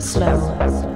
slow.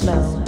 Slow.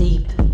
deep.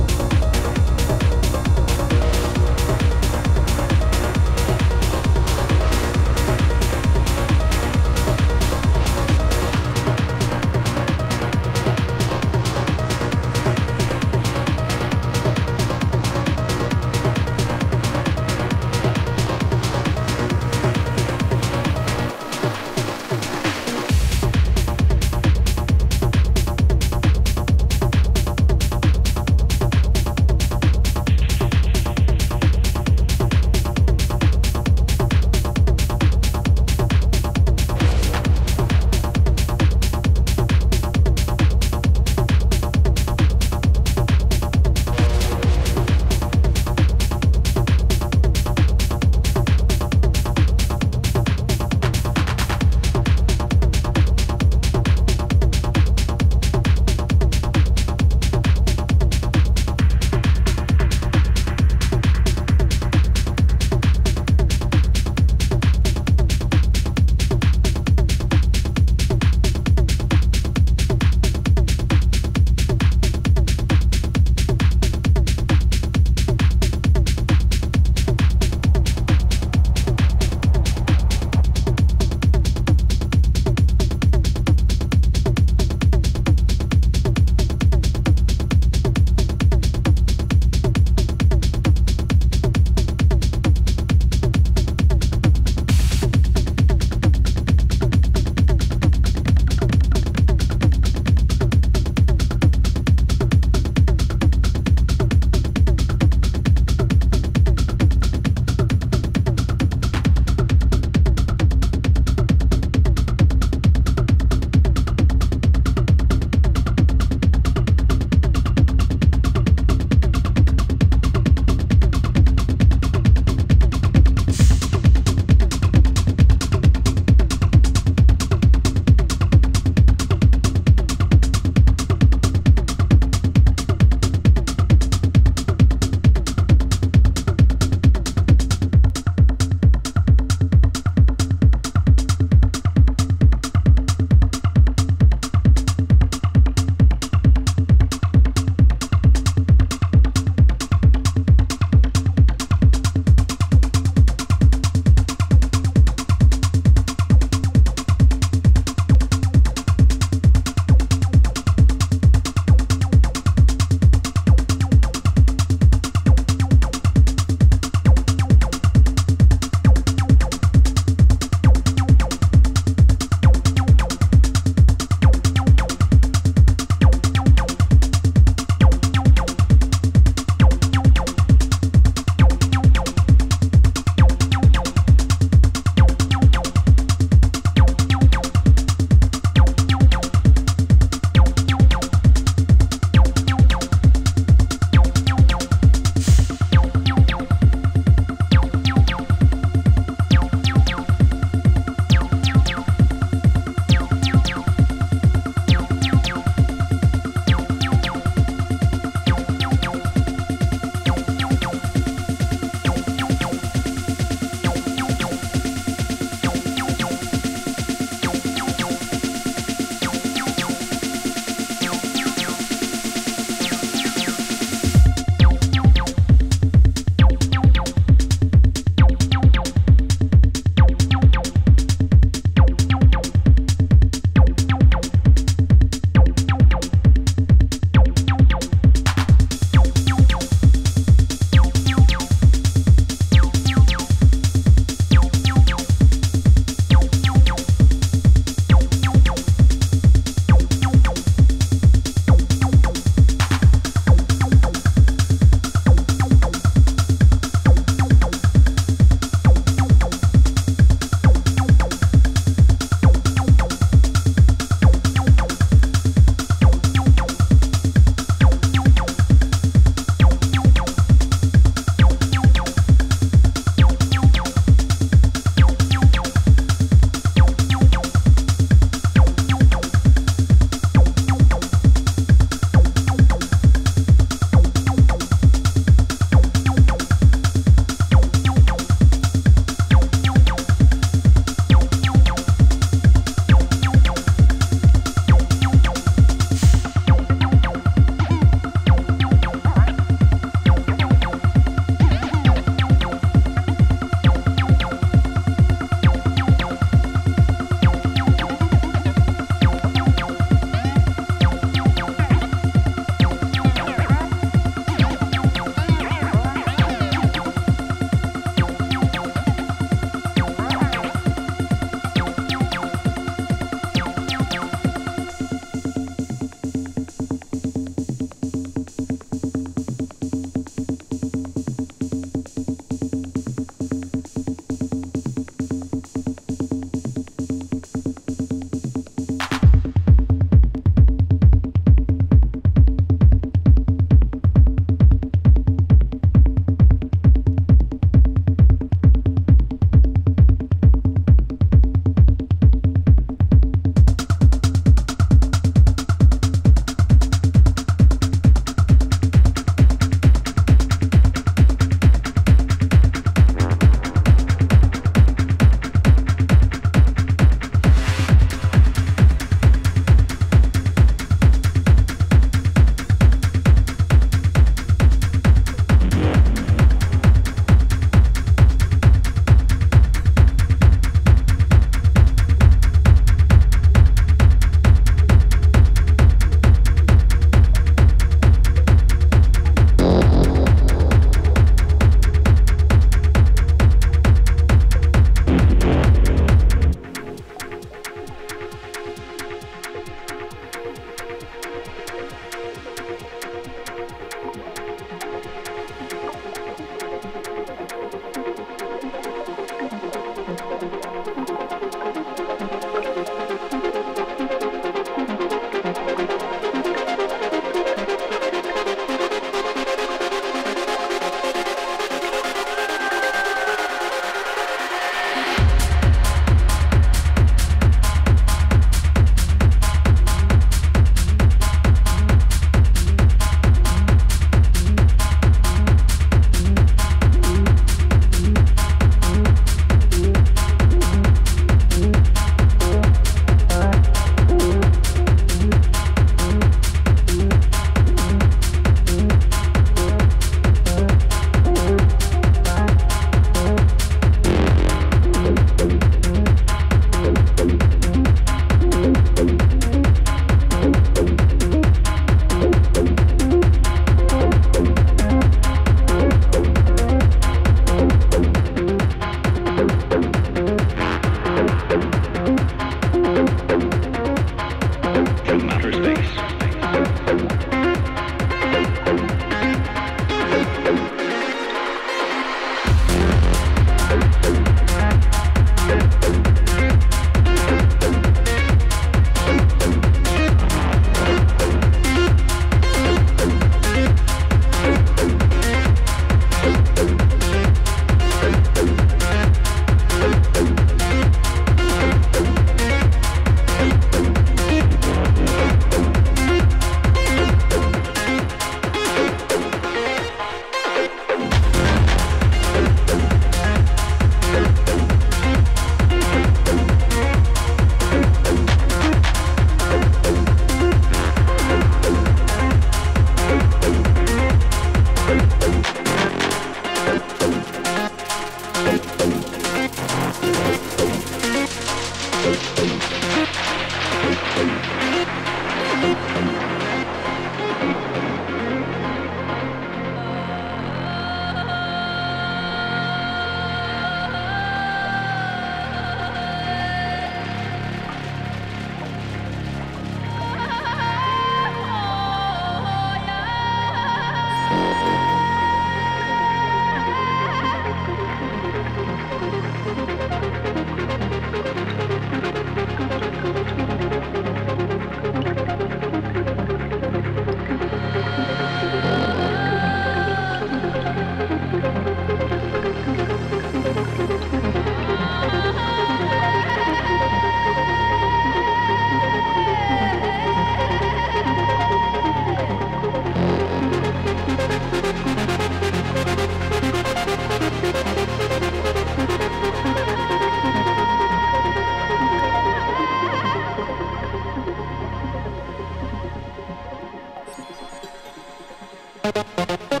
Música